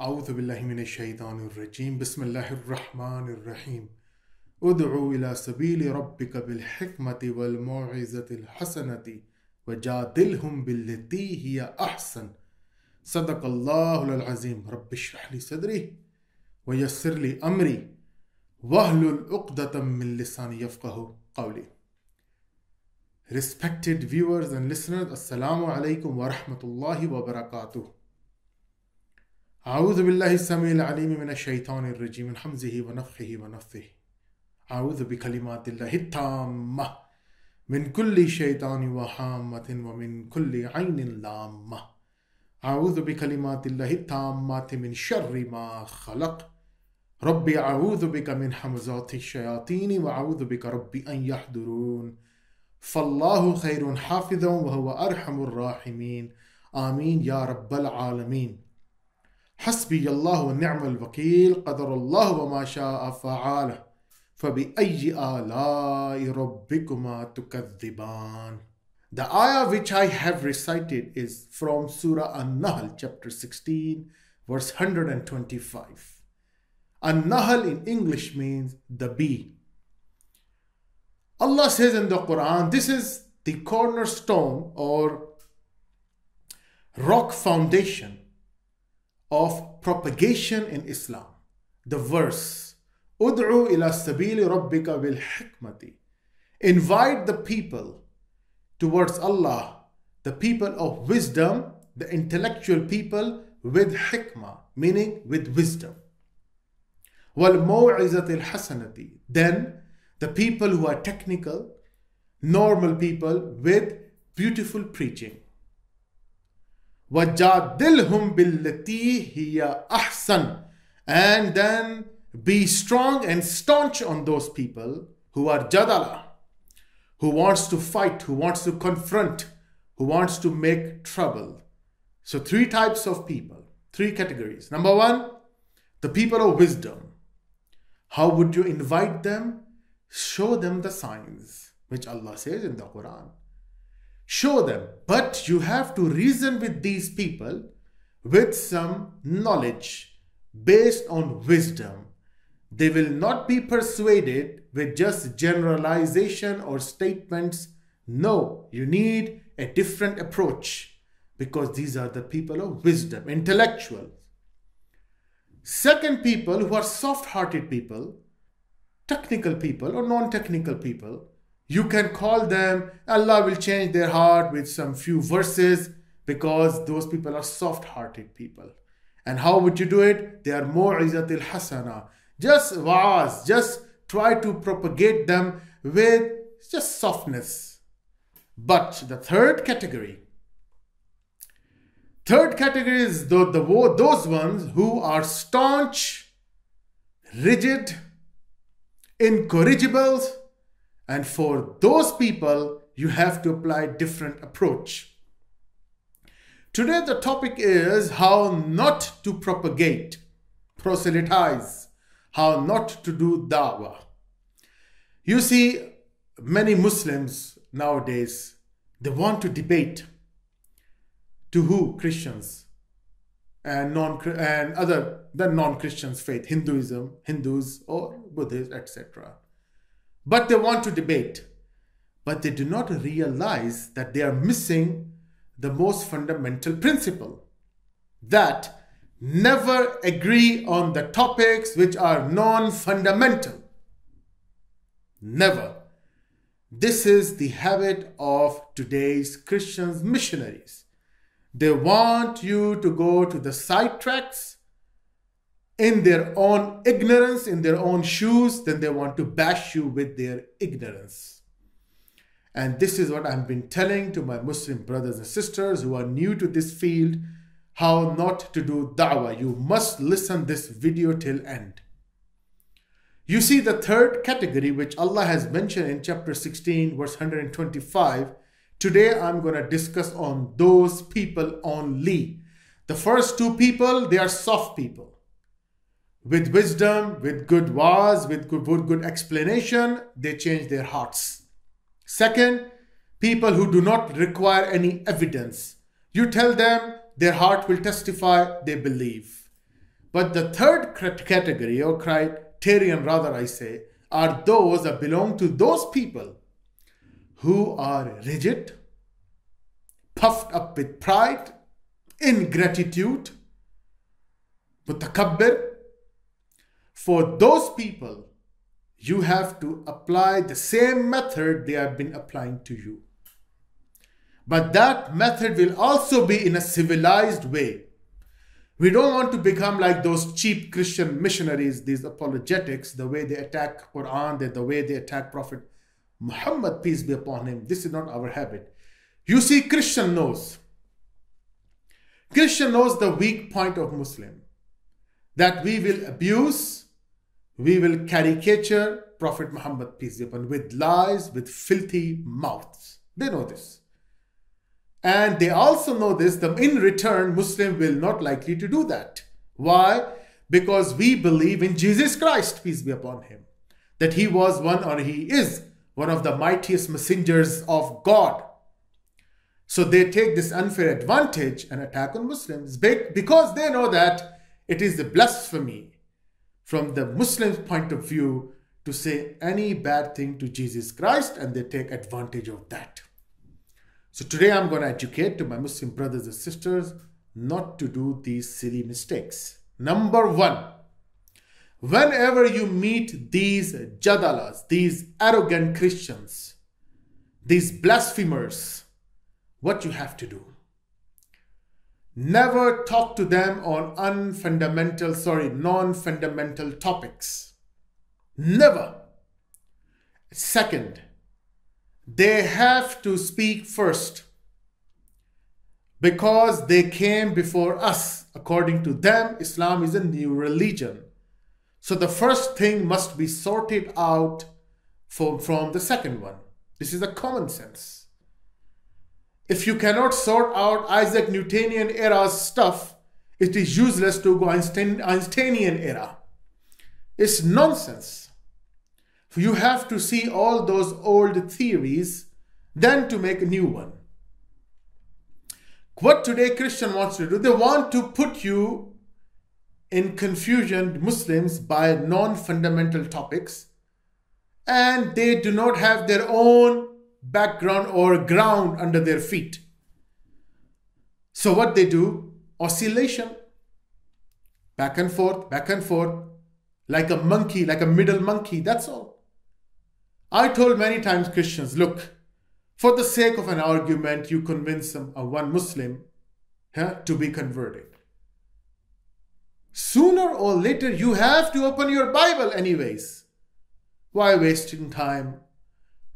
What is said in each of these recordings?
أعوذ بالله من الشيطان الرجيم. بسم الله الرحمن الرحيم. ادعو إلى سبيل ربك بالحكمة والموعظة الحسنة وجادلهم بالتي هي أحسن. صدق الله العظيم. رب اشرح لي صدري ويسر لي أمري. واحلل عقدة من لساني يفقه قولي. Respected viewers and listeners, Assalamu alaikum wa rahmatullahi wa barakatuh. أعوذ بالله السميع العليم من الشيطان الرجيم من حمزه ونفخه ونفثه. أعوذ بكلمات الله التامة من كل شيطان وحامة ومن كل عين لامة. أعوذ بكلمات الله التامة من شر ما خلق. ربي أعوذ بك من حمزات الشياطين وأعوذ بك ربي أن يحضرون. فالله خير حافظا وهو أرحم الراحمين. آمين يا رب العالمين. حسبي الله ونعم الوكيل قدر الله وما شاء فعاله فبأي آلاء ربكما تكذبان The ayah which I have recited is from Surah An-Nahl chapter 16 verse 125. An-Nahl in English means the bee. Allah says in the Quran, this is the cornerstone or rock foundation of propagation in Islam. The verse, Ud'u ila sabili rabbika bil hikmati. Invite the people towards Allah, the people of wisdom, the intellectual people with hikmah, meaning with wisdom. Maw'izatil hasanati. Then the people who are technical, normal people with beautiful preaching. وَجَادِلْهُمْ بِالَّتِي هِيَ أَحْسَنُ And then be strong and staunch on those people who are jadala, who wants to fight, who wants to confront, who wants to make trouble. So three types of people, three categories. Number one, the people of wisdom. How would you invite them? Show them the signs, which Allah says in the Quran. Show them, but you have to reason with these people with some knowledge based on wisdom. They will not be persuaded with just generalization or statements. No, you need a different approach because these are the people of wisdom, intellectuals. Second, people who are soft hearted people technical people or non-technical people you can call them. Allah will change their heart with some few verses because those people are soft-hearted people. And how would you do it? They are more hasana. Just was just try to propagate them with just softness. But the third category. Third category is the, the those ones who are staunch rigid incorrigibles and for those people you have to apply different approach today the topic is how not to propagate proselytize how not to do dawah you see many muslims nowadays they want to debate to who christians and non and other than non-Christians faith, Hinduism, Hindus or Buddhists, etc. But they want to debate, but they do not realize that they are missing the most fundamental principle that never agree on the topics which are non-fundamental. Never. This is the habit of today's Christians missionaries they want you to go to the side tracks in their own ignorance, in their own shoes, then they want to bash you with their ignorance. And this is what I've been telling to my Muslim brothers and sisters who are new to this field how not to do da'wah. You must listen this video till end. You see the third category which Allah has mentioned in chapter 16 verse 125 Today I'm going to discuss on those people only. The first two people, they are soft people. With wisdom, with good words, with good, good, explanation, they change their hearts. Second, people who do not require any evidence. You tell them, their heart will testify, they believe. But the third category or criterion, rather, I say, are those that belong to those people who are rigid, puffed up with pride, ingratitude, mutakabbir. For those people, you have to apply the same method they have been applying to you. But that method will also be in a civilized way. We don't want to become like those cheap Christian missionaries, these apologetics, the way they attack Quran, the, way they attack Prophet Muhammad, peace be upon him. This is not our habit. You see, Christian knows. Christian knows the weak point of Muslim. That we will abuse, we will caricature Prophet Muhammad, peace be upon him with lies, with filthy mouths. They know this. And they also know this, that in return, Muslim will not likely to do that. Why? Because we believe in Jesus Christ, peace be upon him. That he was one or he is one of the mightiest messengers of God. So they take this unfair advantage and attack on Muslims because they know that it is a blasphemy from the Muslim's point of view to say any bad thing to Jesus Christ and they take advantage of that. So today I'm going to educate to my Muslim brothers and sisters not to do these silly mistakes. Number one, whenever you meet these jadalas, these arrogant Christians, these blasphemers, what you have to do? Never talk to them on unfundamental, sorry, non-fundamental topics. Never. Second, they have to speak first because they came before us. According to them, Islam is a new religion. So the first thing must be sorted out from, from the second one. This is a common sense. If you cannot sort out Isaac Newtonian era stuff, it is useless to go Einstein, Einsteinian era. It's nonsense. You have to see all those old theories, then to make a new one. What today Christian wants to do, they want to put you in confusion, Muslims, by non-fundamental topics, and they do not have their own background or ground under their feet. So what they do, oscillation, back and forth, back and forth, like a monkey, like a middle monkey, that's all. I told many times Christians, look, for the sake of an argument, you convince them, uh, one Muslim huh, to be converted. Sooner or later, you have to open your Bible anyways. Why wasting time?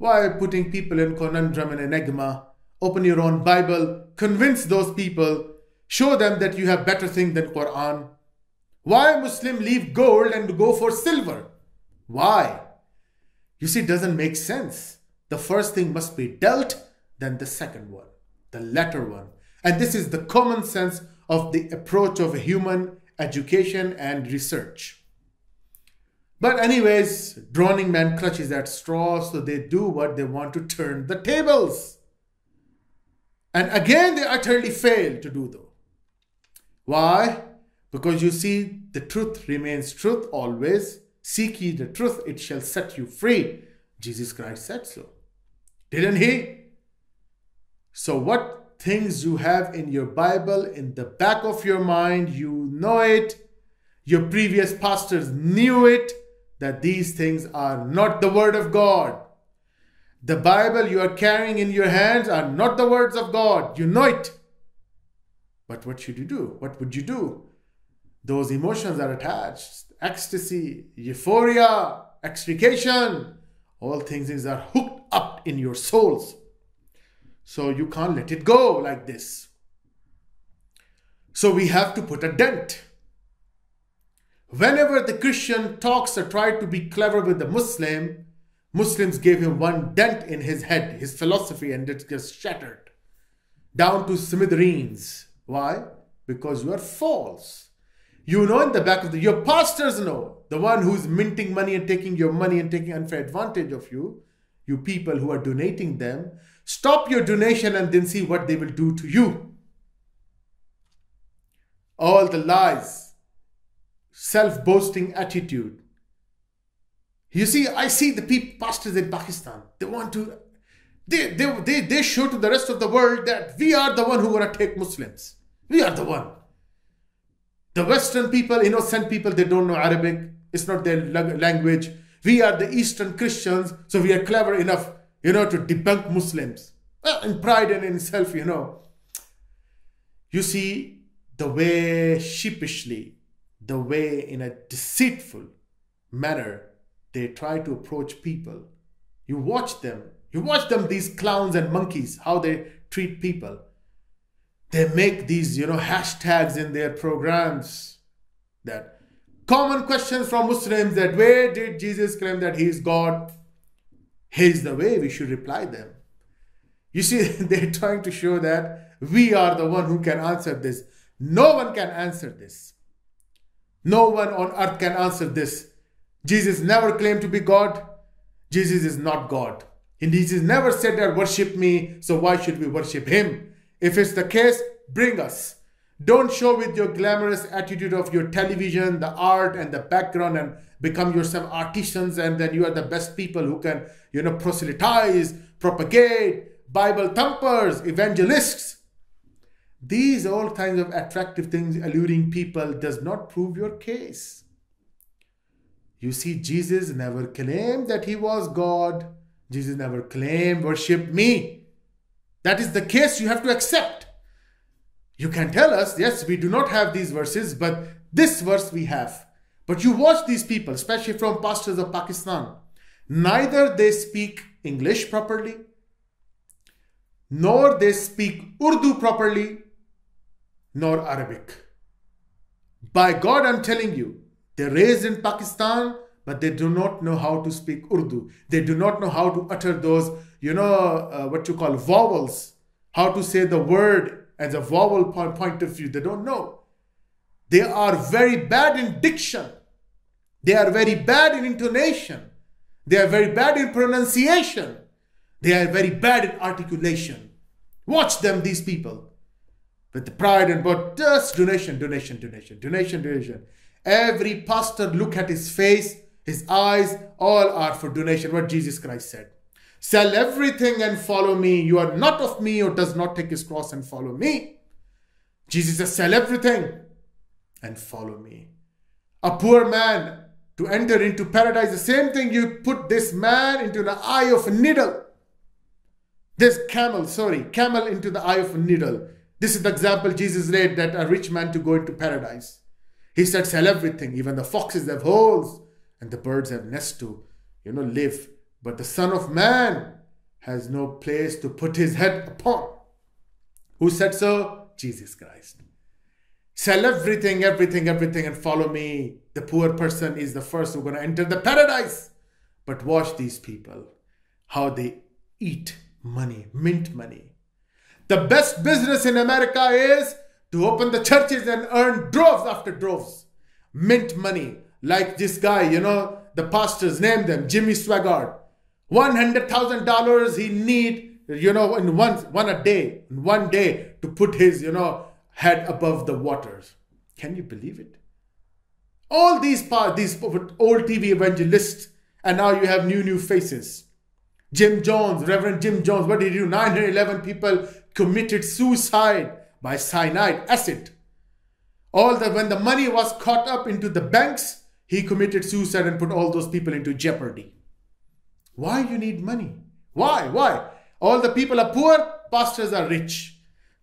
Why putting people in conundrum and enigma? Open your own Bible, convince those people, show them that you have better thing than Quran. Why Muslim leave gold and go for silver? Why? You see, it doesn't make sense. The first thing must be dealt, then the second one, the latter one. And this is the common sense of the approach of human education and research. But anyways, drowning man clutches at straw, so they do what they want to turn the tables. And again, they utterly fail to do though. Why? Because you see, the truth remains truth always, Seek ye the truth, it shall set you free. Jesus Christ said so. Didn't he? So, what things you have in your Bible, in the back of your mind, you know it. Your previous pastors knew it, that these things are not the Word of God. The Bible you are carrying in your hands are not the words of God. You know it. But what should you do? What would you do? Those emotions are attached ecstasy, euphoria, extrication, all things are hooked up in your souls. So you can't let it go like this. So we have to put a dent. Whenever the Christian talks or tried to be clever with the Muslim, Muslims gave him one dent in his head, his philosophy, and it just shattered down to smithereens. Why? Because you are false. You know in the back of the your pastors know the one who's minting money and taking your money and taking unfair advantage of you. You people who are donating them, stop your donation and then see what they will do to you. All the lies, self boasting attitude. You see, I see the people, pastors in Pakistan, they want to, they, they, they, they show to the rest of the world that we are the one who want to take Muslims. We are the one. The Western people, innocent people, they don't know Arabic. It's not their language. We are the Eastern Christians, so we are clever enough, you know, to debunk Muslims. Well, in pride and in self, you know. You see, the way sheepishly, the way in a deceitful manner they try to approach people. You watch them. You watch them, these clowns and monkeys, how they treat people. They make these you know hashtags in their programs that common questions from muslims that where did jesus claim that he is god? Here's the way we should reply them. You see they're trying to show that we are the one who can answer this. No one can answer this no one on earth can answer this jesus never claimed to be god jesus is not god and jesus never said that worship me so why should we worship him if it's the case, bring us. Don't show with your glamorous attitude of your television, the art, and the background, and become yourself artisans, and then you are the best people who can, you know, proselytize, propagate, Bible thumpers, evangelists. These all kinds of attractive things alluring people does not prove your case. You see, Jesus never claimed that he was God. Jesus never claimed, worship me. That is the case you have to accept. You can tell us, yes, we do not have these verses, but this verse we have. But you watch these people, especially from pastors of Pakistan, neither they speak English properly, nor they speak Urdu properly, nor Arabic. By God, I'm telling you, they're raised in Pakistan, but they do not know how to speak Urdu. They do not know how to utter those you know, uh, what you call vowels, how to say the word as a vowel point, point of view. They don't know. They are very bad in diction. They are very bad in intonation. They are very bad in pronunciation. They are very bad in articulation. Watch them, these people. With the pride and but just donation, donation, donation, donation, donation. Every pastor look at his face, his eyes, all are for donation. What Jesus Christ said. Sell everything and follow me. You are not of me or does not take his cross and follow me. Jesus says, Sell everything and follow me. A poor man to enter into paradise, the same thing you put this man into the eye of a needle. This camel, sorry, camel into the eye of a needle. This is the example Jesus laid that a rich man to go into paradise. He said, Sell everything. Even the foxes have holes and the birds have nests to, you know, live. But the Son of Man has no place to put his head upon. Who said so? Jesus Christ. Sell everything, everything, everything, and follow me. The poor person is the first who's going to enter the paradise. But watch these people, how they eat money, mint money. The best business in America is to open the churches and earn droves after droves. Mint money. Like this guy, you know, the pastors name them Jimmy Swaggart. $100,000 he need, you know, in one, one a day, in one day to put his, you know, head above the waters. Can you believe it? All these these old TV evangelists, and now you have new, new faces. Jim Jones, Reverend Jim Jones, what did he do? 911 people committed suicide by cyanide acid. All the when the money was caught up into the banks, he committed suicide and put all those people into jeopardy. Why you need money? Why? Why? All the people are poor, pastors are rich.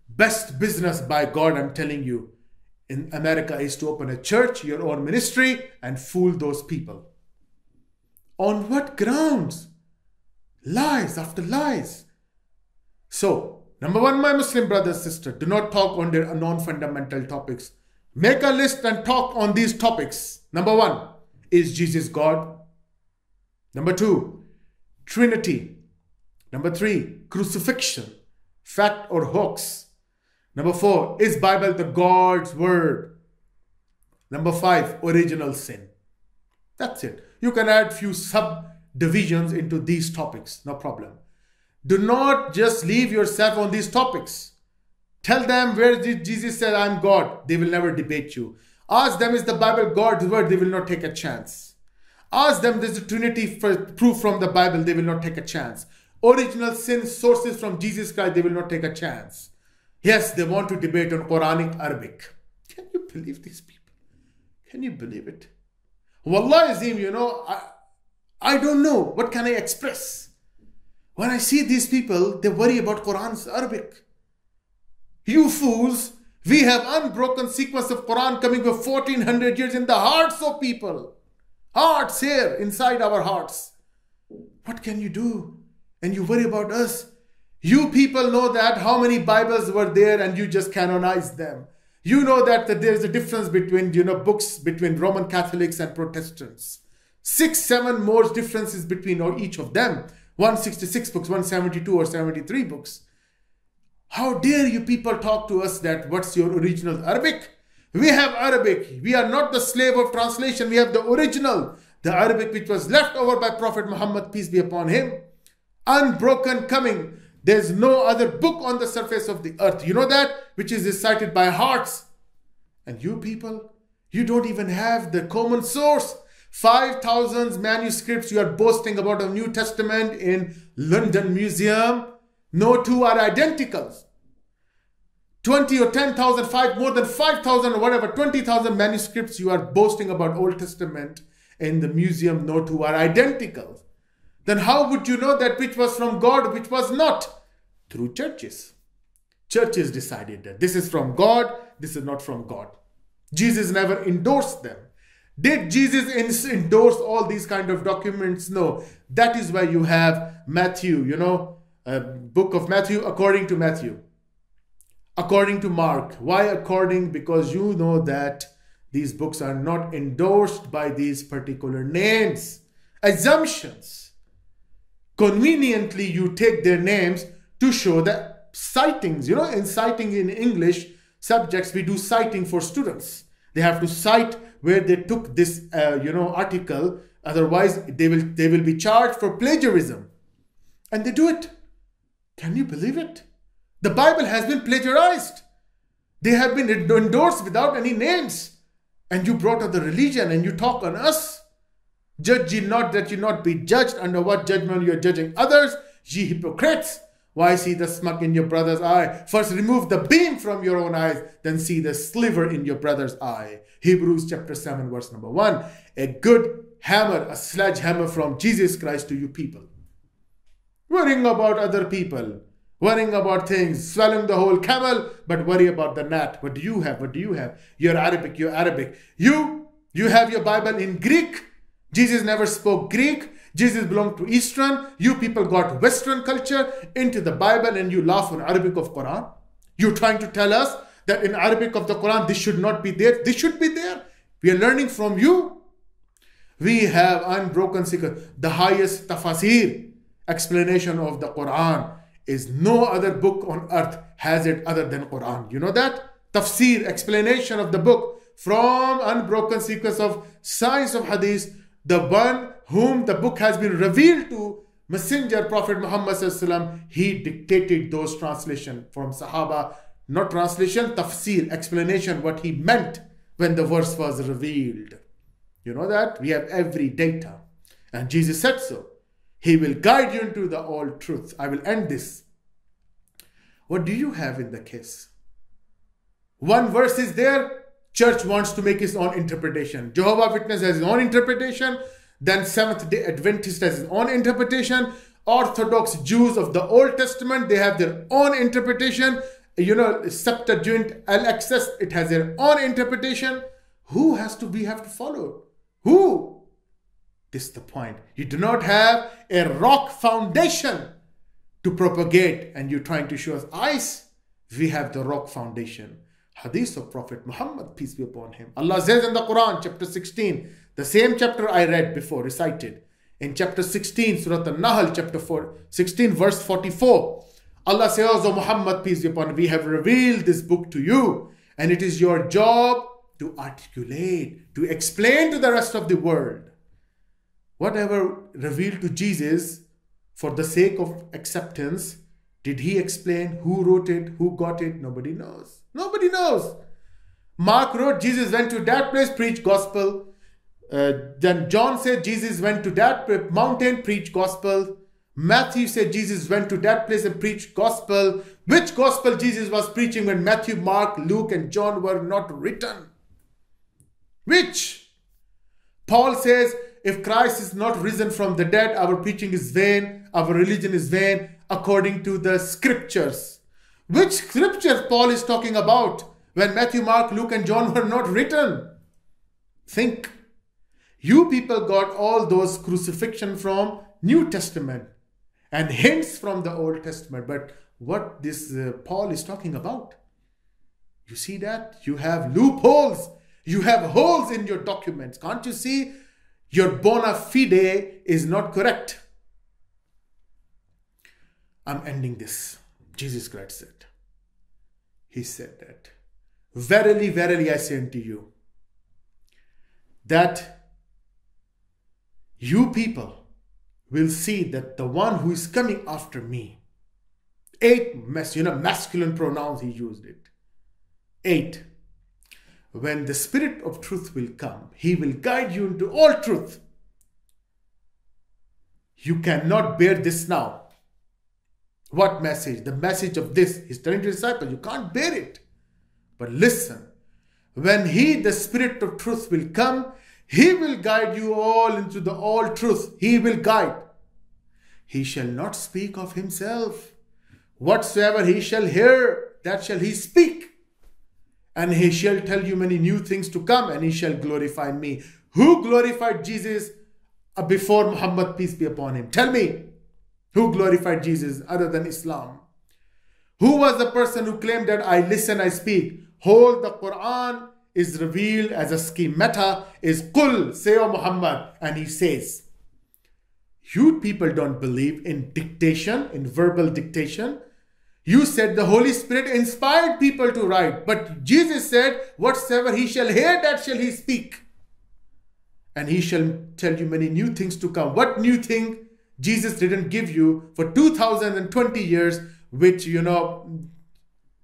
Best business by God, I'm telling you, in America is to open a church, your own ministry, and fool those people. On what grounds? Lies after lies. So, number one, my Muslim brother, sister, do not talk on their non-fundamental topics. Make a list and talk on these topics. Number one, is Jesus God? Number two, Trinity. Number three, crucifixion, fact or hoax. Number four, is Bible the God's word? Number five, original sin. That's it. You can add few subdivisions into these topics, no problem. Do not just leave yourself on these topics. Tell them where Jesus said, I'm God. They will never debate you. Ask them, is the Bible God's word? They will not take a chance. Ask them, there's a Trinity proof from the Bible? They will not take a chance. Original sin sources from Jesus Christ? They will not take a chance. Yes, they want to debate on Quranic Arabic. Can you believe these people? Can you believe it? Wallah Azim, you know, I, I don't know. What can I express? When I see these people, they worry about Quran's Arabic. You fools, we have unbroken sequence of Quran coming for 1400 years in the hearts of people. Hearts here, inside our hearts. What can you do? And you worry about us. You people know that how many Bibles were there and you just canonize them. You know that, that there's a difference between, you know, books between Roman Catholics and Protestants. Six, seven more differences between or each of them. 166 books, 172 or 73 books. How dare you people talk to us that what's your original Arabic? We have Arabic. We are not the slave of translation. We have the original, the Arabic which was left over by Prophet Muhammad, peace be upon him. Unbroken coming. There's no other book on the surface of the earth. You know that? Which is recited by hearts. And you people, you don't even have the common source. 5,000 manuscripts you are boasting about a New Testament in London Museum no two are identical. 20 or 10,000, five, more than 5,000 or whatever, 20,000 manuscripts you are boasting about Old Testament in the museum, no two are identical. Then how would you know that which was from God, which was not? Through churches. Churches decided that this is from God, this is not from God. Jesus never endorsed them. Did Jesus endorse all these kind of documents? No. That is why you have Matthew, you know, uh, book of Matthew according to Matthew, according to Mark. Why according? Because you know that these books are not endorsed by these particular names, assumptions. Conveniently, you take their names to show that citings. You know, in citing in English subjects, we do citing for students. They have to cite where they took this, uh, you know, article. Otherwise, they will they will be charged for plagiarism, and they do it. Can you believe it? The Bible has been plagiarized. They have been endorsed without any names. And you brought up the religion and you talk on us. Judge ye not that you not be judged. Under what judgment you are judging others? Ye hypocrites. Why see the smut in your brother's eye? First remove the beam from your own eyes, then see the sliver in your brother's eye. Hebrews chapter 7, verse number 1. A good hammer, a sledgehammer from Jesus Christ to you people worrying about other people, worrying about things, swallowing the whole camel, but worry about the gnat. What do you have? What do you have? You're Arabic, you're Arabic. You, you have your Bible in Greek. Jesus never spoke Greek. Jesus belonged to Eastern. You people got Western culture into the Bible and you laugh on Arabic of Quran. You're trying to tell us that in Arabic of the Quran, this should not be there. This should be there. We are learning from you. We have unbroken secret, the highest tafsir explanation of the Quran is no other book on earth has it other than Quran. You know that? Tafsir, explanation of the book from unbroken sequence of science of hadith, the one whom the book has been revealed to, Messenger Prophet Muhammad he dictated those translation from Sahaba, not translation, tafsir, explanation, what he meant when the verse was revealed. You know that? We have every data. And Jesus said so. He will guide you into the all truth. I will end this. What do you have in the case? One verse is there, church wants to make its own interpretation. Jehovah Witness has his own interpretation, then Seventh day Adventist has his own interpretation. Orthodox Jews of the Old Testament, they have their own interpretation. You know, Septuagint, LXX, it has their own interpretation. Who has to be have to follow? Who? This is the point. You do not have a rock foundation to propagate, and you're trying to show us ice. We have the rock foundation. Hadith of Prophet Muhammad, peace be upon him. Allah says in the Quran, chapter 16, the same chapter I read before, recited. In chapter 16, Surah An-Nahl, chapter 4, 16, verse 44. Allah says, O oh, Muhammad, peace be upon him, we have revealed this book to you, and it is your job to articulate, to explain to the rest of the world whatever revealed to Jesus for the sake of acceptance, did he explain who wrote it, who got it? Nobody knows. Nobody knows. Mark wrote, Jesus went to that place, preached gospel. Uh, then John said, Jesus went to that mountain, preach gospel. Matthew said, Jesus went to that place and preached gospel. Which gospel Jesus was preaching when Matthew, Mark, Luke, and John were not written? Which? Paul says, if Christ is not risen from the dead, our preaching is vain, our religion is vain, according to the scriptures. Which scriptures Paul is talking about when Matthew, Mark, Luke, and John were not written? Think. You people got all those crucifixion from New Testament and hints from the Old Testament. But what this uh, Paul is talking about, you see that? You have loopholes. You have holes in your documents. Can't you see? Your bona fide is not correct. I'm ending this. Jesus Christ said. He said that. Verily, verily, I say unto you that you people will see that the one who is coming after me, eight, mas- you know, masculine pronouns, he used it. Eight. When the Spirit of truth will come, he will guide you into all truth. You cannot bear this now what message? The message of this. He's telling to disciples, you can't bear it. But listen, when He, the Spirit of truth, will come, He will guide you all into the all truth. He will guide. He shall not speak of Himself. Whatsoever He shall hear, that shall He speak. And He shall tell you many new things to come, and He shall glorify me. Who glorified Jesus uh, before Muhammad, peace be upon him? Tell me. Who glorified Jesus other than Islam? Who was the person who claimed that I listen, I speak? Hold the Quran is revealed as a schemata, is Qul, say O Muhammad. And he says, You people don't believe in dictation, in verbal dictation. You said the Holy Spirit inspired people to write, but Jesus said, Whatsoever he shall hear, that shall he speak. And he shall tell you many new things to come. What new thing? Jesus didn't give you for 2020 years, which, you know,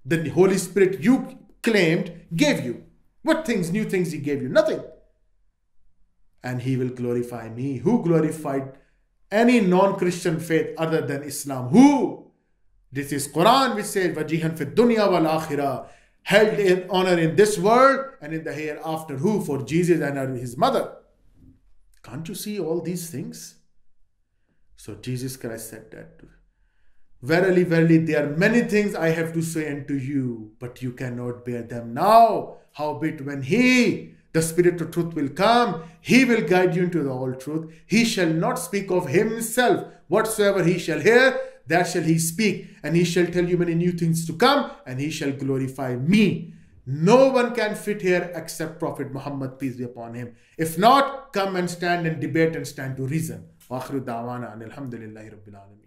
the Holy Spirit you claimed gave you. What things, new things he gave you? Nothing. And he will glorify me. Who glorified any non-Christian faith other than Islam? Who? This is Quran which says, Wajihan fi dunya wal akhirah. Held in honor in this world and in the hereafter. Who? For Jesus and his mother. Can't you see all these things? So Jesus Christ said that. Verily, verily, there are many things I have to say unto you, but you cannot bear them now. Howbeit, when He, the Spirit of truth, will come, He will guide you into the all truth. He shall not speak of Himself. Whatsoever He shall hear, that shall He speak. And He shall tell you many new things to come, and He shall glorify me. No one can fit here except Prophet Muhammad, peace be upon him. If not, come and stand and debate and stand to reason. واخر دعوانا ان الحمد لله رب العالمين